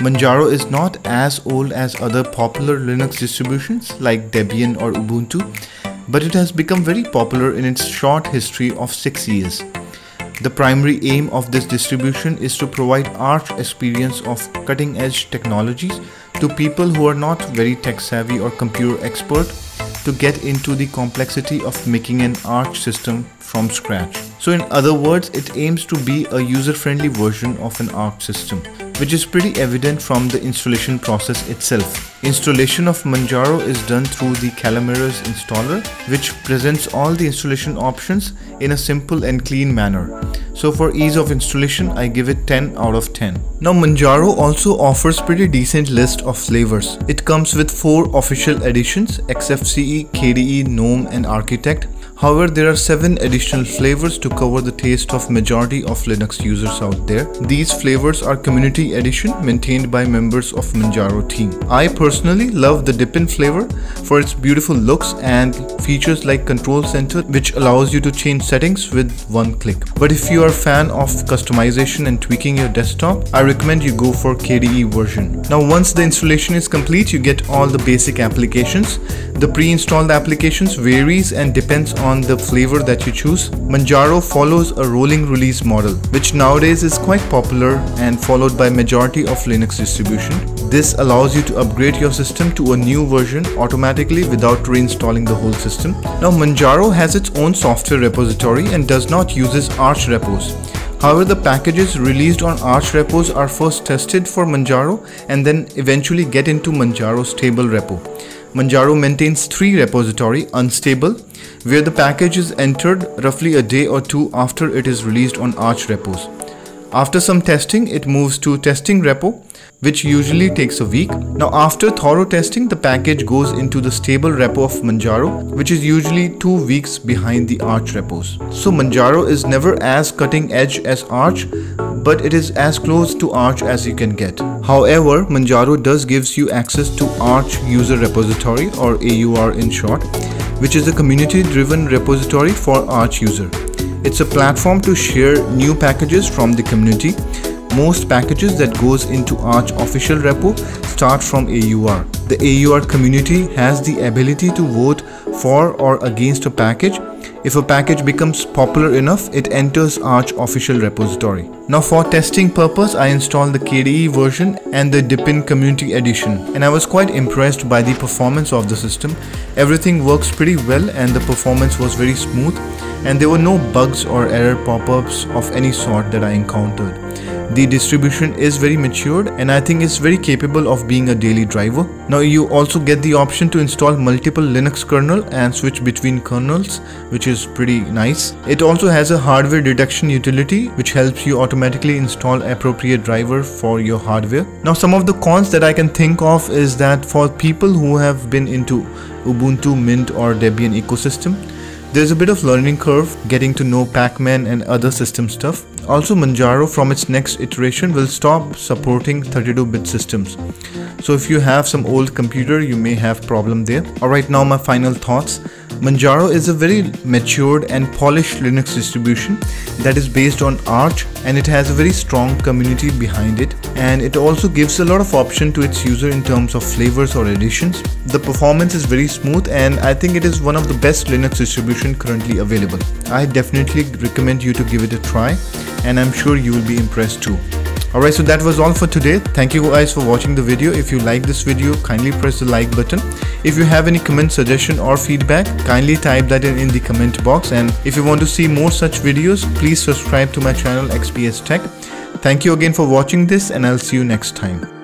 Manjaro is not as old as other popular Linux distributions like Debian or Ubuntu, but it has become very popular in its short history of 6 years. The primary aim of this distribution is to provide Arch experience of cutting edge technologies to people who are not very tech savvy or computer expert to get into the complexity of making an Arch system from scratch. So in other words, it aims to be a user-friendly version of an Arch system, which is pretty evident from the installation process itself. Installation of Manjaro is done through the Calamares installer, which presents all the installation options in a simple and clean manner. So for ease of installation, I give it 10 out of 10. Now Manjaro also offers pretty decent list of flavors. It comes with 4 official editions, XFCE, KDE, GNOME and Architect However, there are 7 additional flavors to cover the taste of majority of Linux users out there. These flavors are community edition maintained by members of Manjaro team. I personally love the Deepin flavor for its beautiful looks and features like control center which allows you to change settings with one click. But if you are a fan of customization and tweaking your desktop, I recommend you go for KDE version. Now once the installation is complete, you get all the basic applications. The pre-installed applications varies and depends on on the flavor that you choose. Manjaro follows a rolling release model, which nowadays is quite popular and followed by majority of Linux distribution. This allows you to upgrade your system to a new version automatically without reinstalling the whole system. Now Manjaro has its own software repository and does not uses Arch repos. However, the packages released on Arch repos are first tested for Manjaro and then eventually get into Manjaro's stable repo. Manjaro maintains three repository unstable where the package is entered roughly a day or two after it is released on Arch repos. After some testing, it moves to testing repo, which usually takes a week. Now after thorough testing, the package goes into the stable repo of Manjaro, which is usually two weeks behind the Arch repos. So Manjaro is never as cutting edge as Arch, but it is as close to Arch as you can get. However, Manjaro does gives you access to Arch user repository or AUR in short, which is a community-driven repository for Arch user. It's a platform to share new packages from the community. Most packages that goes into Arch official repo start from AUR. The AUR community has the ability to vote for or against a package if a package becomes popular enough, it enters Arch official repository. Now for testing purpose, I installed the KDE version and the Deepin Community Edition and I was quite impressed by the performance of the system. Everything works pretty well and the performance was very smooth and there were no bugs or error pop-ups of any sort that I encountered. The distribution is very matured and I think it's very capable of being a daily driver. Now you also get the option to install multiple Linux kernel and switch between kernels which is pretty nice. It also has a hardware detection utility which helps you automatically install appropriate driver for your hardware. Now some of the cons that I can think of is that for people who have been into Ubuntu, Mint or Debian ecosystem, there's a bit of learning curve getting to know Pacman and other system stuff. Also Manjaro from its next iteration will stop supporting 32-bit systems. So if you have some old computer you may have problem there. Alright now my final thoughts. Manjaro is a very matured and polished Linux distribution that is based on Arch and it has a very strong community behind it and it also gives a lot of option to its user in terms of flavors or additions. The performance is very smooth and I think it is one of the best Linux distribution currently available. I definitely recommend you to give it a try and I'm sure you will be impressed too. Alright, so that was all for today. Thank you guys for watching the video. If you like this video, kindly press the like button. If you have any comment, suggestion or feedback, kindly type that in, in the comment box. And if you want to see more such videos, please subscribe to my channel XPS Tech. Thank you again for watching this and I'll see you next time.